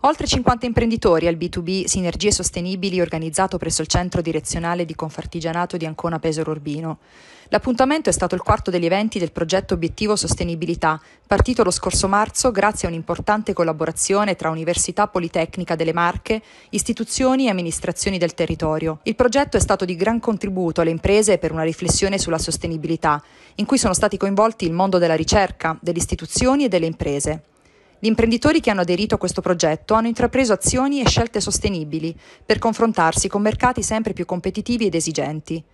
Oltre 50 imprenditori al B2B Sinergie Sostenibili organizzato presso il centro direzionale di Confartigianato di Ancona Pesaro Urbino. L'appuntamento è stato il quarto degli eventi del progetto Obiettivo Sostenibilità, partito lo scorso marzo grazie a un'importante collaborazione tra Università Politecnica delle Marche, istituzioni e amministrazioni del territorio. Il progetto è stato di gran contributo alle imprese per una riflessione sulla sostenibilità, in cui sono stati coinvolti il mondo della ricerca, delle istituzioni e delle imprese. Gli imprenditori che hanno aderito a questo progetto hanno intrapreso azioni e scelte sostenibili per confrontarsi con mercati sempre più competitivi ed esigenti.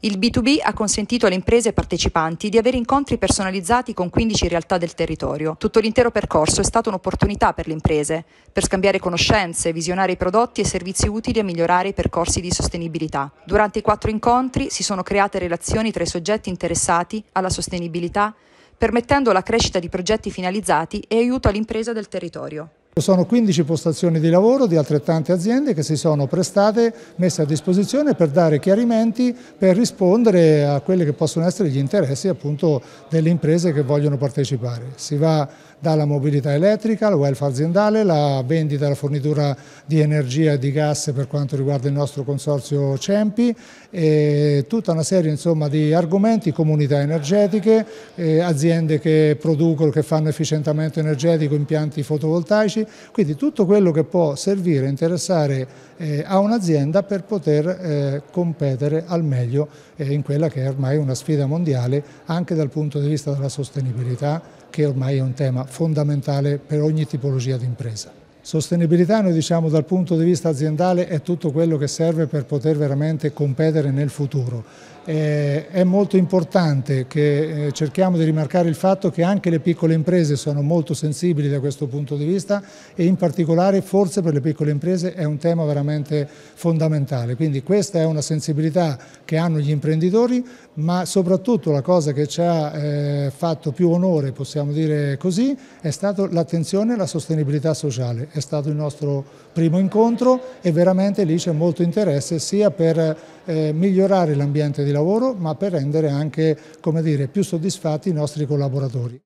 Il B2B ha consentito alle imprese partecipanti di avere incontri personalizzati con 15 realtà del territorio. Tutto l'intero percorso è stata un'opportunità per le imprese, per scambiare conoscenze, visionare i prodotti e servizi utili a migliorare i percorsi di sostenibilità. Durante i quattro incontri si sono create relazioni tra i soggetti interessati alla sostenibilità, permettendo la crescita di progetti finalizzati e aiuto all'impresa del territorio. Sono 15 postazioni di lavoro di altrettante aziende che si sono prestate, messe a disposizione per dare chiarimenti, per rispondere a quelli che possono essere gli interessi appunto delle imprese che vogliono partecipare. Si va dalla mobilità elettrica, al welfare aziendale, la vendita e la fornitura di energia e di gas per quanto riguarda il nostro consorzio CEMPI e tutta una serie insomma, di argomenti, comunità energetiche, eh, aziende che producono, che fanno efficientamento energetico, impianti fotovoltaici, quindi tutto quello che può servire interessare eh, a un'azienda per poter eh, competere al meglio eh, in quella che è ormai una sfida mondiale anche dal punto di vista della sostenibilità che ormai è un tema fondamentale per ogni tipologia di impresa. Sostenibilità, noi diciamo dal punto di vista aziendale, è tutto quello che serve per poter veramente competere nel futuro. Eh, è molto importante che eh, cerchiamo di rimarcare il fatto che anche le piccole imprese sono molto sensibili da questo punto di vista e in particolare forse per le piccole imprese è un tema veramente fondamentale. Quindi questa è una sensibilità che hanno gli imprenditori, ma soprattutto la cosa che ci ha eh, fatto più onore, possiamo dire così, è stata l'attenzione alla sostenibilità sociale. È stato il nostro primo incontro e veramente lì c'è molto interesse sia per eh, migliorare l'ambiente di lavoro ma per rendere anche dire, più soddisfatti i nostri collaboratori.